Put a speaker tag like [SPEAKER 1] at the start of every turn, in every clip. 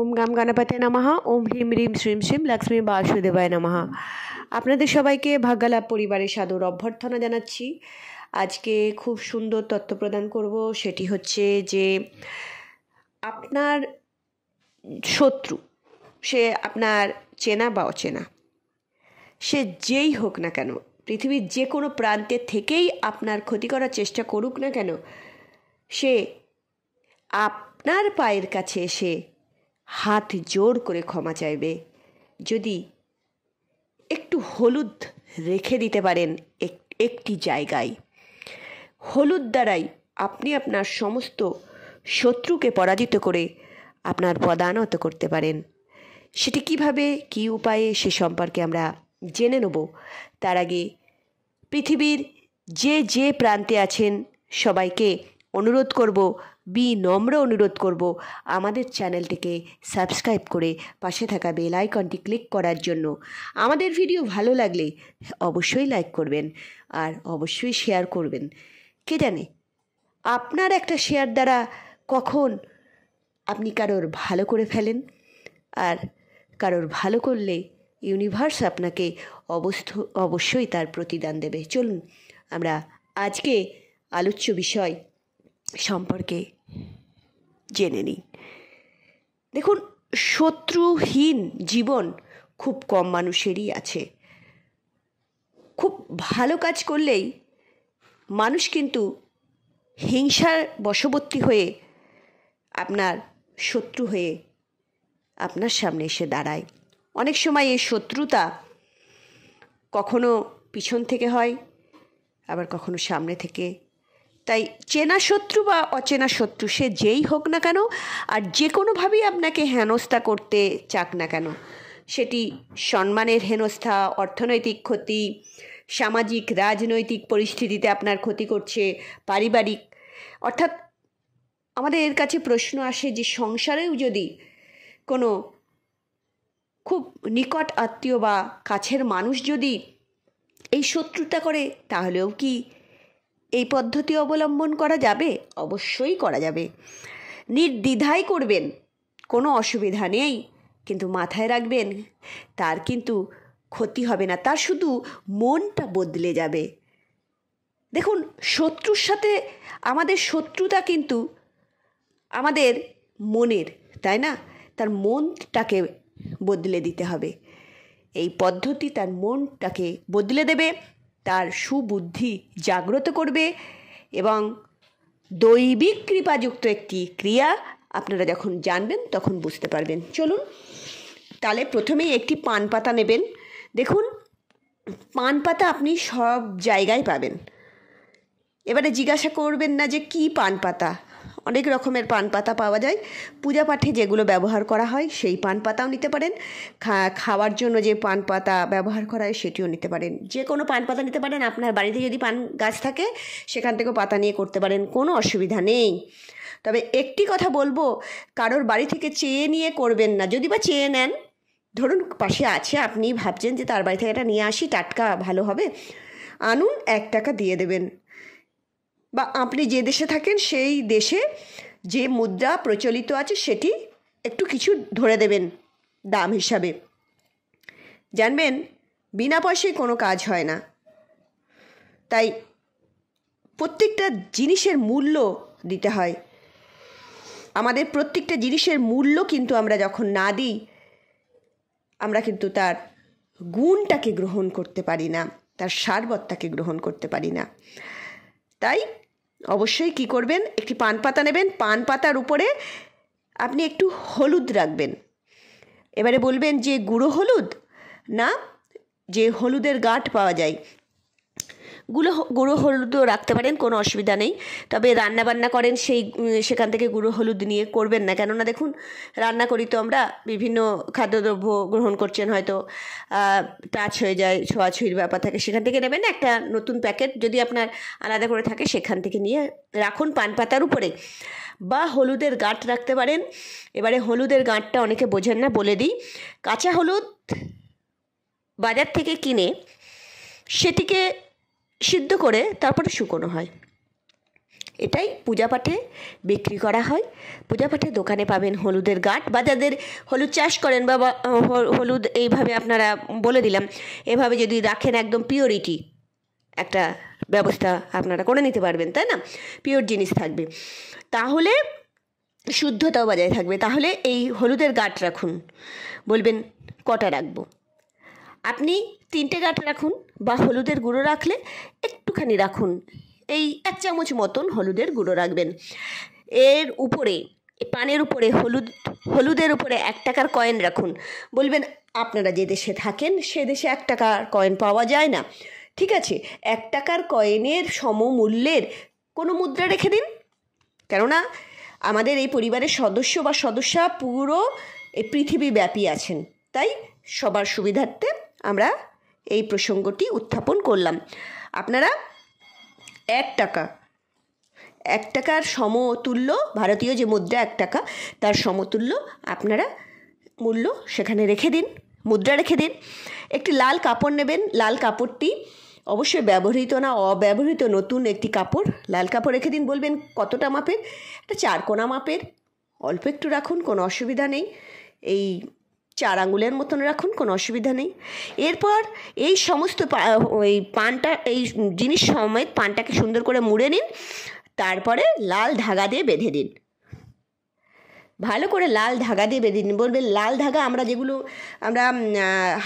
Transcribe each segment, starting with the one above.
[SPEAKER 1] ওম গাম গণপতে নমঃ, ওম হ্রিম হ্রিম শ্রীম শ্রীম লক্ষ্মী বাসুদেবায় নমঃ। আপনাদের সবাইকে ভাগ্যালাভ পরিবারের সাদর অভ্যর্থনা জানাচ্ছি। আজকে খুব সুন্দর তত্ত্ব প্রদান করব, সেটি হচ্ছে যে আপনার শত্রু, সে আপনার চেনা বা অচেনা, সে যেই হোক না কেন, পৃথিবীর যে কোনো প্রান্তের থেকেই আপনার ক্ষতি করার চেষ্টা করুক না কেন, সে আপনার পায়ের কাছে এসে হাত জোর করে ক্ষমা চাইবে। যদি একটু হলুদ রেখে দিতে পারেন একটি জায়গায়। হলুদ দ্বারাই আপনি আপনার সমস্ত শত্রুকে পরাজিত করে আপনার পদানত করতে পারেন। সেটি কীভাবে, কি উপায়ে, সে সম্পর্কে আমরা জেনে নেব। তার আগে পৃথিবীর যে যে প্রান্তে আছেন সবাইকে অনুরোধ করব বিনম্র অনুরোধ করব, আমাদের চ্যানেলটিকে সাবস্ক্রাইব করে পাশে থাকা বেল আইকনটি ক্লিক করার জন্য। আমাদের ভিডিও ভালো লাগলে অবশ্যই লাইক করবেন আর অবশ্যই শেয়ার করবেন। কে জানে? আপনার একটা শেয়ার দ্বারা কখন আপনি কারোর ভালো করে ফেলেন? আর কারোর ভালো করলে ইউনিভার্স আপনাকে অবস্থ, অবশ্যই তার প্রতিদান দেবে। চলুন, আমরা আজকে আলোচ্য বিষয় সম্পর্কে জেনে নিই। দেখুন, শত্রুহীন জীবন খুব কম মানুষেরই আছে। খুব ভালো কাজ করলেই মানুষ কিন্তু হিংসার বশবর্তী হয়ে আপনার শত্রু হয়ে আপনার সামনে এসে দাঁড়ায়। অনেক সময় এই শত্রুতা কখনো পিছন থেকে হয়, আবার কখনো সামনে থেকে তাই চেনা শত্রু বা অচেনা শত্রু, সে যেই হোক না কেন, আর যে কোনোভাবেই আপনাকে হেনস্থা করতে চাক না কেন। সেটি সম্মানের হেনস্থা, অর্থনৈতিক ক্ষতি, সামাজিক, রাজনৈতিক পরিস্থিতিতে আপনার ক্ষতি করছে, পারিবারিক। অর্থাৎ আমাদের এর কাছে প্রশ্ন আসে যে সংসারেও যদি কোনো খুব নিকট আত্মীয় বা কাছের মানুষ যদি এই শত্রুতা করে, তাহলেও কি এই পদ্ধতি অবলম্বন করা যাবে? অবশ্যই করা যাবে। নির্দ্বিধায় করবেন, কোনো অসুবিধা নেই, কিন্তু মাথায় রাখবেন, তার কিন্তু ক্ষতি হবে না, তার শুধু মনটা বদলে যাবে। দেখুন, শত্রুর সাথে, আমাদের শত্রুতা কিন্তু আমাদের মনের, তাই না? তার মনটাকে বদলে দিতে হবে। এই পদ্ধতি তার মনটাকে বদলে দেবে। তার সুবুদ্ধি জাগ্রত করবে এবং দৈবিক কৃপাযুক্ত একটি ক্রিয়া আপনারা যখন জানবেন তখন বুঝতে পারবেন। চলুন, তাহলে প্রথমেই একটি পান পাতা নেবেন। দেখুন, পান পাতা আপনি সব জায়গায় পাবেন। এবারে জিজ্ঞাসা করবেন না যে কি পান পাতা? অনেক রকমের পান পাতা পাওয়া যায়। পূজা পাঠে যেগুলো ব্যবহার করা হয়, সেই পান পাতাও নিতে পারেন। খাওয়ার জন্য যে পান পাতা ব্যবহার করা হয়, সেটিও নিতে পারেন। যে কোনো পান পাতা নিতে পারেন, আপনার বাড়িতে যদি পান গাছ থাকে, সেখান থেকেও পাতা নিয়ে করতে পারেন, কোনো অসুবিধা নেই। তবে একটি কথা বলব, কারোর বাড়ি থেকে চেয়ে নিয়ে করবেন না। যদি বা চেয়ে নেন, ধরুন পাশে আছে, আপনি ভাবছেন যে তার বাড়ি থেকে এটা নিয়ে আসি, টাটকা ভালো হবে, আনুন এক টাকা দিয়ে দেবেন। বা আপনি যে দেশে থাকেন, সেই দেশে যে মুদ্রা প্রচলিত আছে, সেটি একটু কিছু ধরে দেবেন দাম হিসাবে। জানবেন, বিনা পয়সায় কোনো কাজ হয় না। তাই প্রত্যেকটা জিনিসের মূল্য দিতে হয়। আমাদের প্রত্যেকটা জিনিসের মূল্য কিন্তু আমরা যখন না দিই, আমরা কিন্তু তার গুণটাকে গ্রহণ করতে পারি না, তার সারবত্তাকে গ্রহণ করতে পারি না। তাই অবশ্যই কি করবেন? একটি পান পাতা নেবেন। পান পাতার উপরে আপনি একটু হলুদ রাখবেন। এবারে বলবেন যে গুঁড়ো হলুদ না যে হলুদের গাঁট পাওয়া যায়। গুঁড়ো গুঁড়ো হলুদও রাখতে পারেন, কোনো অসুবিধা নেই। তবে রান্না বান্না করেন, সেই সেখান থেকে গুঁড়ো হলুদ নিয়ে করবেন না। কেননা দেখুন, রান্না করি তো আমরা, বিভিন্ন খাদ্যদ্রব্য গ্রহণ করছেন হয়তো টাচ হয়ে যায়, ছোঁয়াছুঁয়ির ব্যাপার থাকে, সেখান থেকে নেবেন একটা নতুন প্যাকেট যদি আপনার আলাদা করে থাকে, সেখান থেকে নিয়ে রাখুন পান পাতার উপরে। বা হলুদের গাঁট রাখতে পারেন। এবারে হলুদের গাঁটটা অনেকে বোঝেন না, বলে দিই। কাঁচা হলুদ বাজার থেকে কিনে, সেটিকে সিদ্ধ করে তারপরে শুকোনো হয়। এটাই পূজা পাঠে বিক্রি করা হয়। পূজা পাঠে দোকানে পাবেন হলুদের গাঁট বা যাদের হলুদ চাষ করেন বা হলুদ এইভাবে আপনারা বলে দিলাম, এভাবে যদি রাখেন একদম পিওরিটি একটা ব্যবস্থা আপনারা করে নিতে পারবেন, তাই না? পিওর জিনিস থাকবে। তাহলে শুদ্ধতাও বজায় থাকবে। তাহলে এই হলুদের গাঁট রাখুন। বলবেন কটা রাখব? আপনি তিনটে গাঁট রাখুন বা হলুদের গুঁড়ো রাখলে একটুখানি রাখুন। এই এক চামচ মতন হলুদের গুঁড়ো রাখবেন। এর উপরে, পানের উপরে হলুদ, হলুদের উপরে এক টাকার কয়েন রাখুন। বলবেন, আপনারা যে দেশে থাকেন, সে দেশে এক টাকার কয়েন পাওয়া যায় না। ঠিক আছে, এক টাকার কয়েনের সমমূল্যের কোনো মুদ্রা রেখে দিন। কেননা, আমাদের এই পরিবারের সদস্য বা সদস্যা পুরো এই পৃথিবীব্যাপী আছেন। তাই সবার সুবিধার্থে আমরা এই প্রসঙ্গটি উত্থাপন করলাম। আপনারা এক টাকা, এক টাকার সমতুল্য ভারতীয় যে মুদ্রা এক টাকা, তার সমতুল্য আপনারা মূল্য সেখানে রেখে দিন, মুদ্রা রেখে দিন। একটি লাল কাপড় নেবেন, লাল কাপড়টি অবশ্যই ব্যবহৃত না, অব্যবহৃত নতুন একটি কাপড়, লাল কাপড় রেখে দিন। বলবেন কতটা মাপের? একটা চার কোনা মাপের, অল্প একটু রাখুন, কোনো অসুবিধা নেই। এই চার আঙুলের মতন রাখুন, কোনো অসুবিধা নেই। এরপর এই সমস্ত ওই পানটা, এই জিনিস সমেত পানটাকে সুন্দর করে মুড়ে নিন, তারপরে লাল ধাগা দিয়ে বেঁধে দিন। ভালো করে লাল ধাগা দিয়ে বেঁধে দিন বলবে লাল ধাগা আমরা যেগুলো আমরা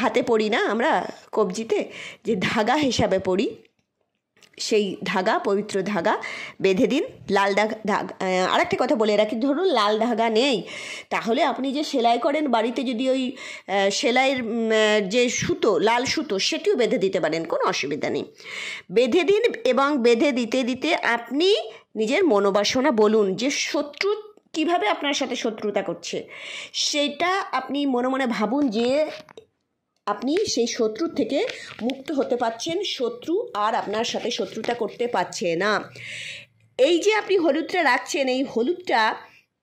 [SPEAKER 1] হাতে পড়ি না, আমরা কবজিতে, যে ধাগা হিসাবে পড়ি সেই ধাগা, পবিত্র ধাগা বেঁধে দিন। লাল দাগ ধাগ আরেকটা কথা বলে রাখি, ধরুন লাল ধাগা নেই, তাহলে আপনি যে সেলাই করেন বাড়িতে যদি ওই সেলাইয়ের যে সুতো, লাল সুতো, সেটিও বেঁধে দিতে পারেন, কোনো অসুবিধা নেই। বেঁধে দিন এবং বেঁধে দিতে দিতে আপনি নিজের মনোবাসনা বলুন যে শত্রু কীভাবে আপনার সাথে শত্রুতা করছে। সেটা আপনি মনে মনে ভাবুন যে আপনি সেই শত্রু থেকে মুক্ত হতে পারছেন শত্রু আর আপনার সাথে শত্রুতা করতে পারছে না। এই যে আপনি হলুদটা রাখছেন, এই হলুদটা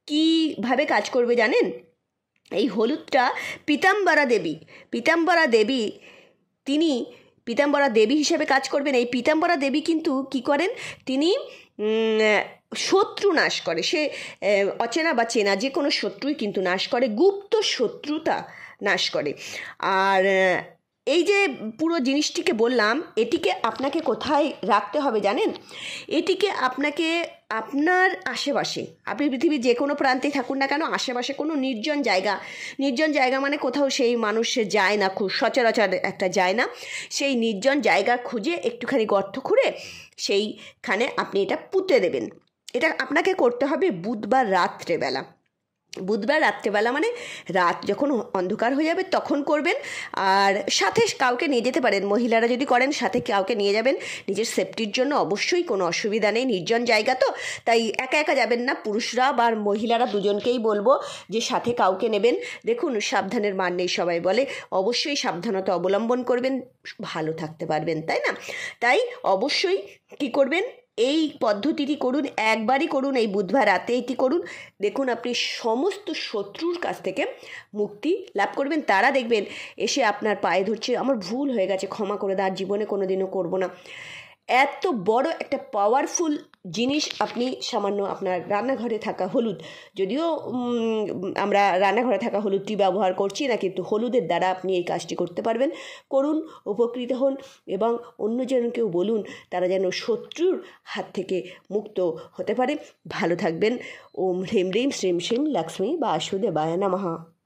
[SPEAKER 1] কীভাবে কাজ করবে জানেন? এই হলুদটা পিতাম্বরা দেবী পিতাম্বরা দেবী, তিনি পিতাম্বরা দেবী হিসেবে কাজ করবেন। এই পিতাম্বরা দেবী কিন্তু কি করেন? তিনি শত্রু নাশ করে। সে অচেনা বা চেনা যে কোনো শত্রুই কিন্তু নাশ করে। গুপ্ত শত্রুতা নাশ করে। আর এই যে পুরো জিনিসটিকে বললাম, এটিকে আপনাকে কোথায় রাখতে হবে জানেন? এটিকে আপনাকে আপনার আশেপাশে, আপনি পৃথিবীর যে কোনো প্রান্তে থাকুন না কেন, আশেপাশে কোনো নির্জন জায়গা নির্জন জায়গা মানে কোথাও সেই মানুষ যায় না, খুব সচরাচর একটা যায় না। সেই নির্জন জায়গা খুঁজে একটুখানি গর্ত খুঁড়ে সেইখানে আপনি এটা পুঁতে দেবেন। এটা আপনাকে করতে হবে বুধবার রাত্রেবেলা। বুধবার, রাত্রেবেলা মানে রাত যখন অন্ধকার হয়ে যাবে তখন করবেন। আর সাথে কাউকে নিয়ে যেতে পারেন। মহিলারা যদি করেন, সাথে কাউকে নিয়ে যাবেন। নিজের সেফটির জন্য অবশ্যই কোনো অসুবিধা নেই, নির্জন জায়গা তো। তাই একা একা যাবেন না, পুরুষরা বা মহিলারা দুজনকেই বলব যে সাথে কাউকে নেবেন। দেখুন, সাবধানের মান নেই সবাই বলে। অবশ্যই সাবধানতা অবলম্বন করবেন, ভালো থাকতে পারবেন, তাই না? তাই অবশ্যই কি করবেন? এই পদ্ধতিটি করুন, একবারই করুন এই বুধবার রাতে এটি করুন। দেখুন আপনি সমস্ত শত্রুর কাছ থেকে মুক্তি লাভ করবেন, তারা দেখবেন এসে আপনার পায়ে ধরছে, আমার ভুল হয়ে গেছে, ক্ষমা করে দেওয়ার জীবনে কোনো দিনও করব না। এত বড় একটা পাওয়ারফুল জিনিস আপনি সামান্য আপনার রান্নাঘরে থাকা হলুদ। যদিও আমরা রান্নাঘরে থাকা হলুদটি ব্যবহার করছি না, কিন্তু হলুদের দ্বারা আপনি এই কাজটি করতে পারবেন। করুন, উপকৃত হন এবং অন্যজনকেও বলুন, তারা যেন শত্রুর হাত থেকে মুক্ত হতে পারে। ভালো থাকবেন। ওম হ্রিম হ্রিম শ্রীম শ্রীম লক্ষ্মী, বাসুদেবায় নমঃ।